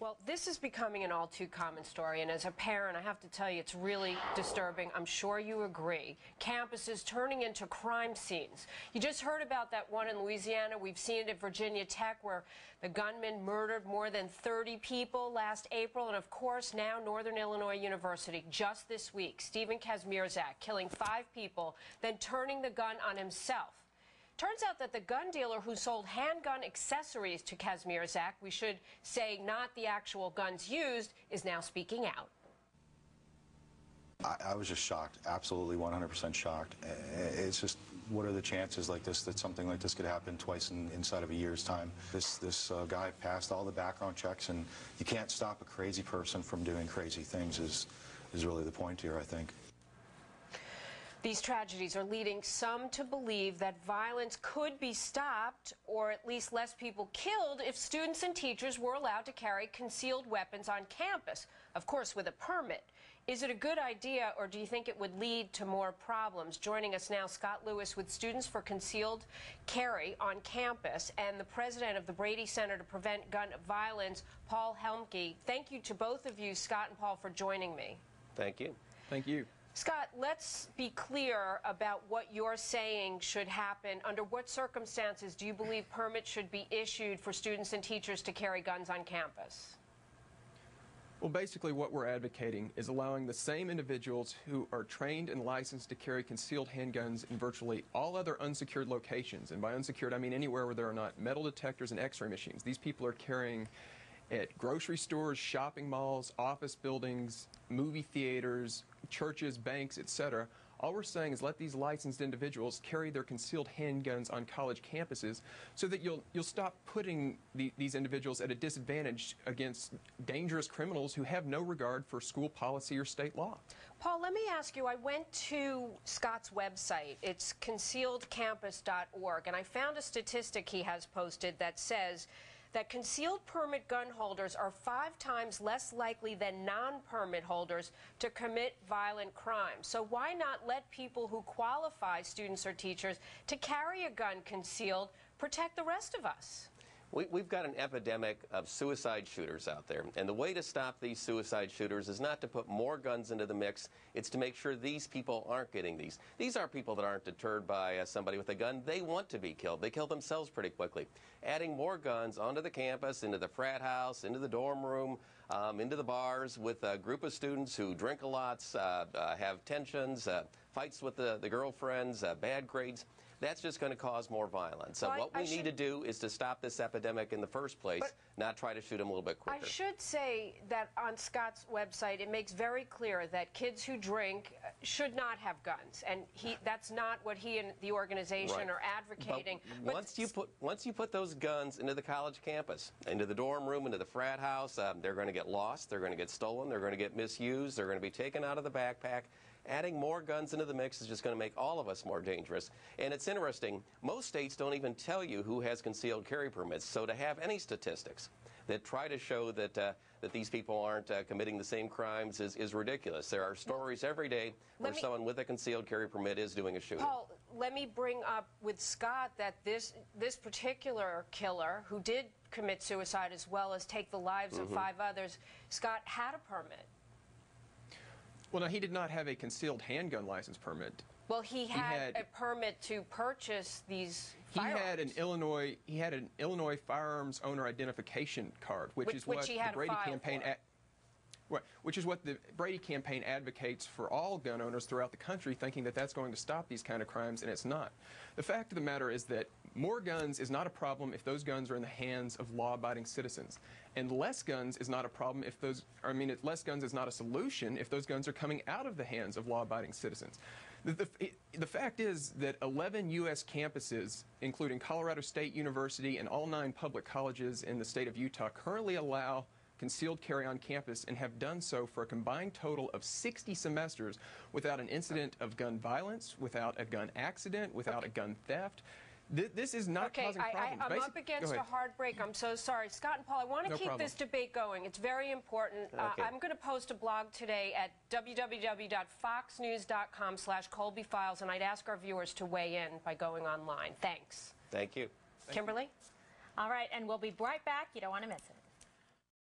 Well, this is becoming an all too common story, and as a parent, I have to tell you, it's really disturbing. I'm sure you agree. Campuses turning into crime scenes. You just heard about that one in Louisiana. We've seen it at Virginia Tech, where the gunman murdered more than 30 people last April, and of course, now Northern Illinois University, just this week, Steven Kazmierczak killing five people, then turning the gun on himself. Turns out that the gun dealer who sold handgun accessories to Kazmierczak, we should say not the actual guns used, is now speaking out. I, I was just shocked, absolutely 100% shocked. It's just, what are the chances like this, that something like this could happen twice in, inside of a year's time? This, this uh, guy passed all the background checks, and you can't stop a crazy person from doing crazy things is, is really the point here, I think. These tragedies are leading some to believe that violence could be stopped or at least less people killed if students and teachers were allowed to carry concealed weapons on campus, of course, with a permit. Is it a good idea or do you think it would lead to more problems? Joining us now, Scott Lewis with Students for Concealed Carry on campus and the president of the Brady Center to Prevent Gun Violence, Paul Helmke. Thank you to both of you, Scott and Paul, for joining me. Thank you. Thank you. Scott, let's be clear about what you're saying should happen. Under what circumstances do you believe permits should be issued for students and teachers to carry guns on campus? Well, basically, what we're advocating is allowing the same individuals who are trained and licensed to carry concealed handguns in virtually all other unsecured locations. And by unsecured, I mean anywhere where there are not metal detectors and x ray machines. These people are carrying at grocery stores, shopping malls, office buildings, movie theaters, churches, banks, etc. All we're saying is let these licensed individuals carry their concealed handguns on college campuses so that you'll, you'll stop putting the, these individuals at a disadvantage against dangerous criminals who have no regard for school policy or state law. Paul, let me ask you I went to Scott's website, it's concealedcampus.org, and I found a statistic he has posted that says that concealed permit gun holders are five times less likely than non permit holders to commit violent crimes. So, why not let people who qualify, students or teachers, to carry a gun concealed protect the rest of us? We, we've got an epidemic of suicide shooters out there, and the way to stop these suicide shooters is not to put more guns into the mix, it's to make sure these people aren't getting these. These are people that aren't deterred by uh, somebody with a gun. They want to be killed. They kill themselves pretty quickly. Adding more guns onto the campus, into the frat house, into the dorm room, um, into the bars with a group of students who drink a lot, uh, uh, have tensions, uh, fights with the, the girlfriends, uh, bad grades that's just going to cause more violence. So well, what we I need should, to do is to stop this epidemic in the first place, not try to shoot them a little bit quicker. I should say that on Scott's website, it makes very clear that kids who drink uh, should not have guns, and he, that's not what he and the organization right. are advocating. But, but once you put once you put those guns into the college campus, into the dorm room, into the frat house, um, they're going to get lost, they're going to get stolen, they're going to get misused, they're going to be taken out of the backpack. Adding more guns into the mix is just going to make all of us more dangerous. And it's interesting, most states don't even tell you who has concealed carry permits. So to have any statistics that try to show that uh, that these people aren't uh, committing the same crimes is, is ridiculous. There are stories every day where me, someone with a concealed carry permit is doing a shooting. Paul, let me bring up with Scott that this this particular killer who did commit suicide as well as take the lives mm -hmm. of five others, Scott had a permit. Well, no, he did not have a concealed handgun license permit. Well, he had, he had, a permit to purchase these he firearms. had an Illinois he had an Illinois firearms owner identification card, which, which is what the Brady campaign which is what the Brady campaign advocates for all gun owners throughout the country, thinking that that's going to stop these kind of crimes, and it's not. The fact of the matter is that more guns is not a problem if those guns are in the hands of law-abiding citizens, and less guns is not a problem if those. I mean, less guns is not a solution if those guns are coming out of the hands of law-abiding citizens. The, the, the, fact is that 11 U.S. campuses, including Colorado State University and all nine public colleges in the state of Utah, currently allow concealed carry on campus and have done so for a combined total of 60 semesters without an incident of gun violence, without a gun accident, without a gun theft. This is not okay, causing problems. I, am up against a hard break. I'm so sorry. Scott and Paul, I want to no keep problem. this debate going. It's very important. Okay. Uh, I'm going to post a blog today at www.foxnews.com slash Colby Files, and I'd ask our viewers to weigh in by going online. Thanks. Thank you. Thank Kimberly? You. All right, and we'll be right back. You don't want to miss it.